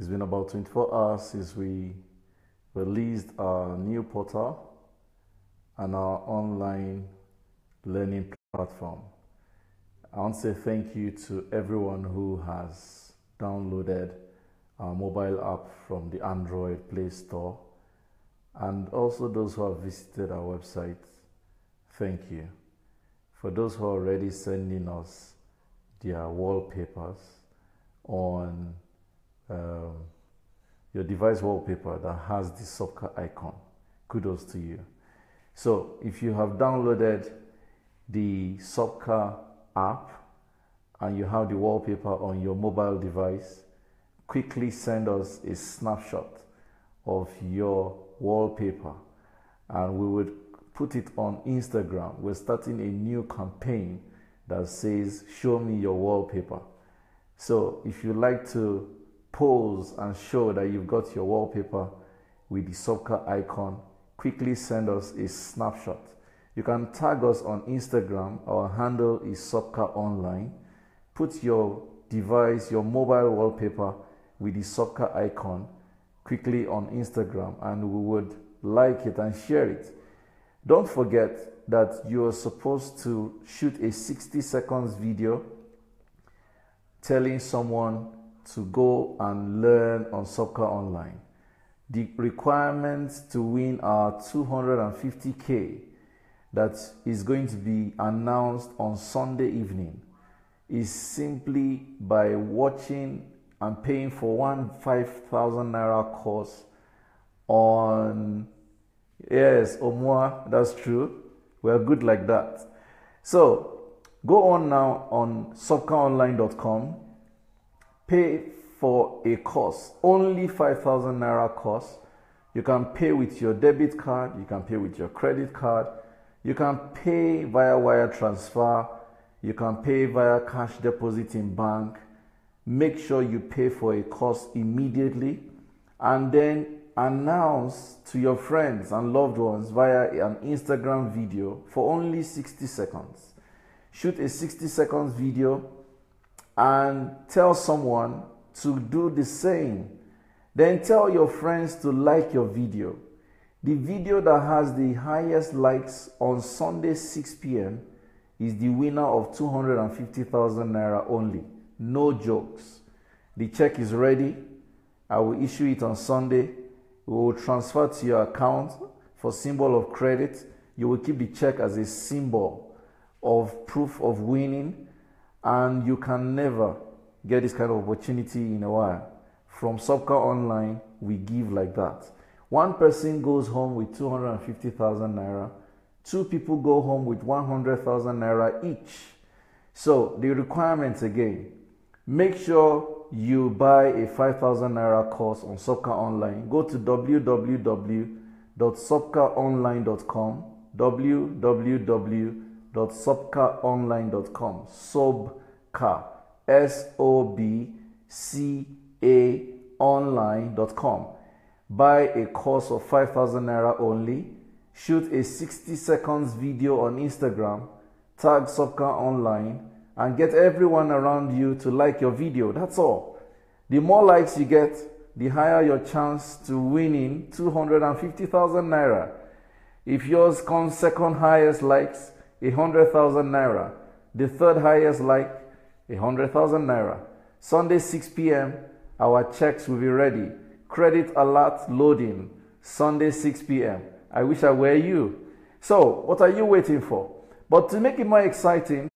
It's been about 24 hours since we released our new portal and our online learning platform. I want to say thank you to everyone who has downloaded our mobile app from the Android Play Store and also those who have visited our website. Thank you. For those who are already sending us their wallpapers on um, your device wallpaper that has the Sobca icon. Kudos to you. So, if you have downloaded the Sobca app and you have the wallpaper on your mobile device, quickly send us a snapshot of your wallpaper and we would put it on Instagram. We're starting a new campaign that says, Show me your wallpaper. So, if you like to pose and show that you've got your wallpaper with the Sobca icon, quickly send us a snapshot. You can tag us on Instagram. Our handle is Sobca Online. Put your device, your mobile wallpaper with the Sobca icon quickly on Instagram and we would like it and share it. Don't forget that you are supposed to shoot a 60 seconds video telling someone to go and learn on Sobca Online. The requirements to win are 250k that is going to be announced on Sunday evening. Is simply by watching and paying for one 5,000 naira course on yes Omwa that's true. We are good like that. So go on now on sobcaonline.com pay for a course, only 5,000 naira course. You can pay with your debit card, you can pay with your credit card, you can pay via wire transfer, you can pay via cash deposit in bank. Make sure you pay for a course immediately and then announce to your friends and loved ones via an Instagram video for only 60 seconds. Shoot a 60 seconds video and tell someone to do the same. Then tell your friends to like your video. The video that has the highest likes on Sunday 6 p.m. is the winner of 250,000 naira only. No jokes. The check is ready. I will issue it on Sunday. We will transfer to your account for symbol of credit. You will keep the check as a symbol of proof of winning and you can never get this kind of opportunity in a while. From Sobca Online, we give like that. One person goes home with 250,000 naira, two people go home with 100,000 naira each. So, the requirements again make sure you buy a 5,000 naira course on Sobca Online. Go to www.sobcaonline.com www.sobcaonline.com. Sobca, S O B C A online.com. Buy a course of 5,000 naira only. Shoot a 60 seconds video on Instagram. Tag Sobca Online and get everyone around you to like your video. That's all. The more likes you get, the higher your chance to winning 250,000 naira. If yours comes second highest likes, 100,000 naira. The third highest like, a 100,000 naira. Sunday 6 p.m., our checks will be ready. Credit alert loading. Sunday 6 p.m. I wish I were you. So, what are you waiting for? But to make it more exciting,